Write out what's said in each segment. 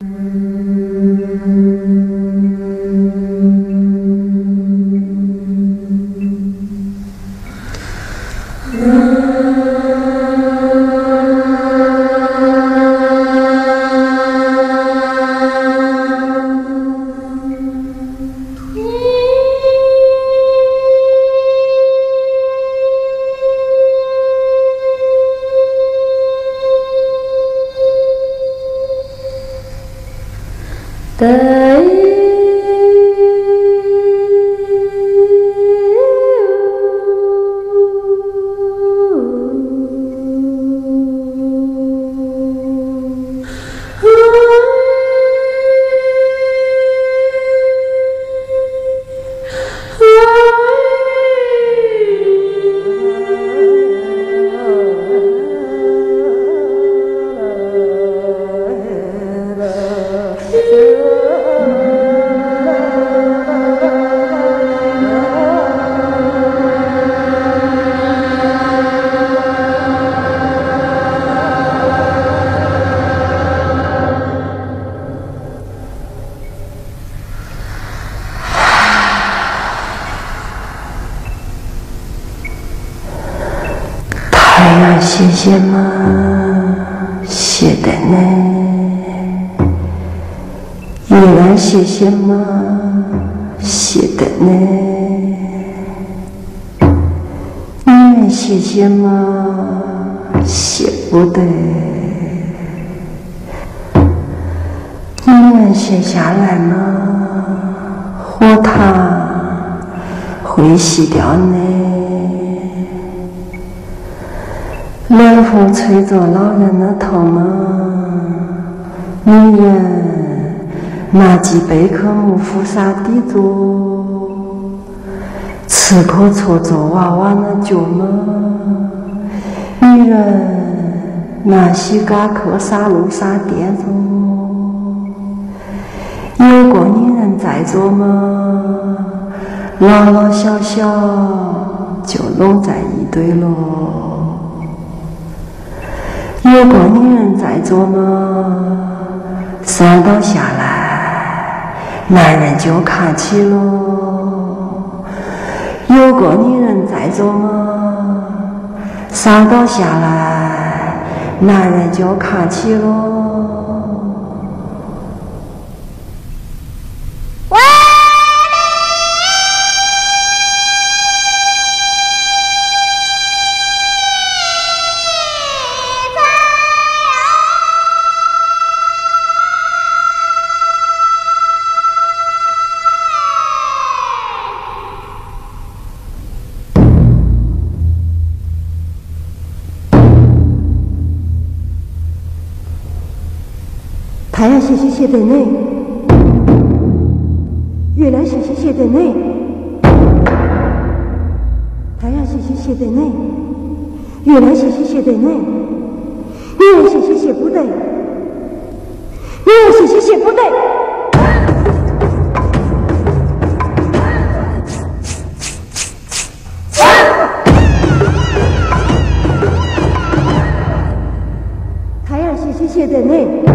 Música The 谢谢嘛，谢的呢。月亮谢谢吗，谢的呢。月谢谢吗，谢不得。月写下来吗，火炭会熄掉呢。风吹着老人的头吗，女人拿几贝壳木浮沙抵着，刺客戳着娃娃的脚吗，女人拿西嘎克沙路撒电着，有个女人在着吗，老老小小就拢在一堆了。有个女人在做梦，摔倒下来，男人就扛起了。有个女人在做梦，摔倒下来，男人就扛起了。谢谢谢在内，月亮谢谢谢在内，太阳谢谢谢的你，月亮谢谢谢的你，女人谢谢谢不得，女人谢谢谢不得。太阳谢谢谢的你。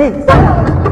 诶放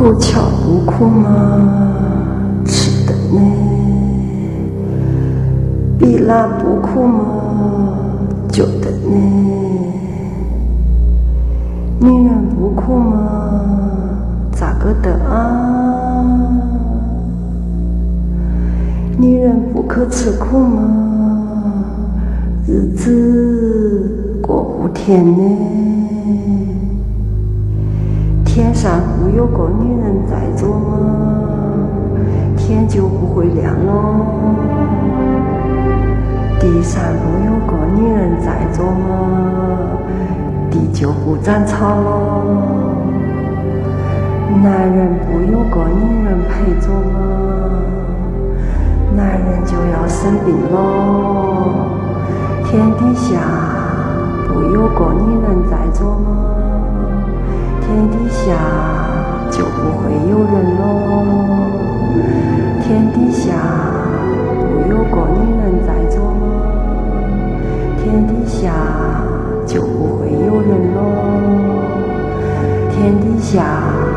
苦巧不苦吗？吃的呢？比辣不苦吗？酒的呢？女人不苦吗？咋个的啊？女人不可吃苦吗？日子过不甜呢？天上不有个女人在做吗？天就不会亮喽。地上不有个女人在做吗？地就不长草喽。男人不有个女人陪着吗？男人就要生病喽。天底下不有个女人在做吗？下就不会有人喽，天底下不有个女人在做吗？天底下就不会有人喽，天底下。